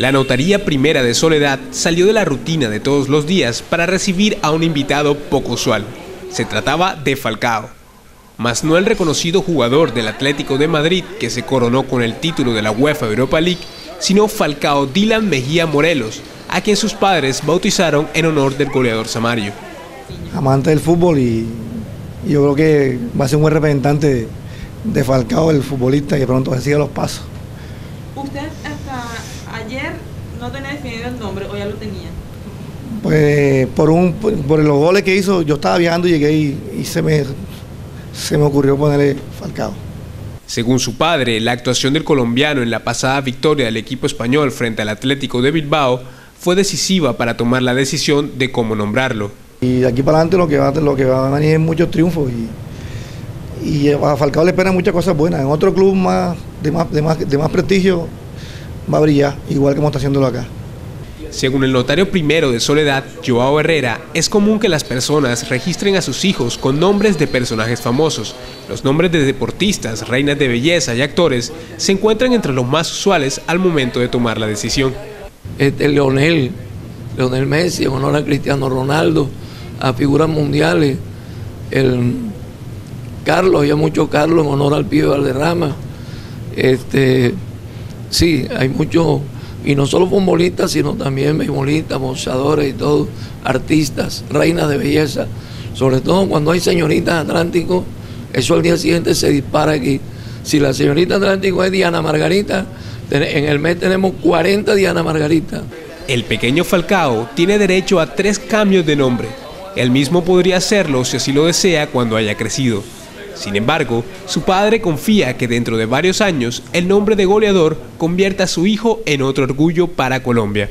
La notaría primera de Soledad salió de la rutina de todos los días para recibir a un invitado poco usual. Se trataba de Falcao, mas no el reconocido jugador del Atlético de Madrid que se coronó con el título de la UEFA Europa League, sino Falcao Dylan Mejía Morelos, a quien sus padres bautizaron en honor del goleador Samario. Amante del fútbol y, yo creo que va a ser un buen representante de, Falcao, el futbolista, que pronto siga los pasos. ¿Usted hasta ayer no tenía definido el nombre o ya lo tenía? Pues por, un, por los goles que hizo, yo estaba viajando y llegué y, se, me, se me ocurrió ponerle Falcao. Según su padre, la actuación del colombiano en la pasada victoria del equipo español frente al Atlético de Bilbao fue decisiva para tomar la decisión de cómo nombrarlo. Y de aquí para adelante lo que va, lo que va a venir es muchos triunfos y, y a Falcao le esperan muchas cosas buenas. En otro club más de más, de más, de más prestigio va a brillar, igual que está haciéndolo acá. Según el notario primero de Soledad, Joao Herrera, es común que las personas registren a sus hijos con nombres de personajes famosos. Los nombres de deportistas, reinas de belleza y actores se encuentran entre los más usuales al momento de tomar la decisión este Leonel, Leonel Messi en honor a Cristiano Ronaldo, a figuras mundiales, el Carlos, hay mucho Carlos en honor al Pío Valderrama. Este, sí, hay muchos, y no solo futbolistas, sino también beisbolistas, boxeadores y todos, artistas, reinas de belleza. Sobre todo cuando hay señoritas Atlántico, eso al día siguiente se dispara aquí. Si la señorita Atlántico es Diana Margarita, en el mes tenemos 40 Diana Margarita. El pequeño Falcao tiene derecho a tres cambios de nombre. Él mismo podría hacerlo si así lo desea cuando haya crecido. Sin embargo, su padre confía que dentro de varios años el nombre de goleador convierta a su hijo en otro orgullo para Colombia.